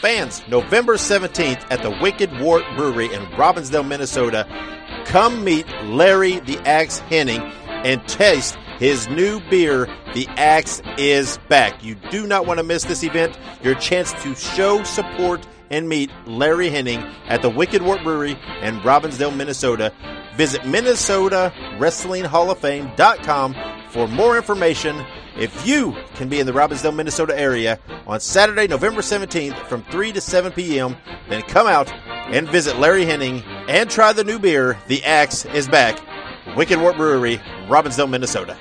Fans, November 17th at the Wicked Wort Brewery in Robbinsdale, Minnesota. Come meet Larry the Axe Hennig and taste his new beer, The Axe is Back. You do not want to miss this event. Your chance to show support and meet Larry Hennig at the Wicked Wort Brewery in Robbinsdale, Minnesota. Visit MinnesotaWrestlingHallOfFame.com for more information. If you can be in the Robbinsdale, Minnesota area on Saturday, November 17th from 3 to 7 p.m., then come out and visit Larry Hennig and try the new beer, The Axe is Back. Wicked Wort Brewery, Robbinsdale, Minnesota.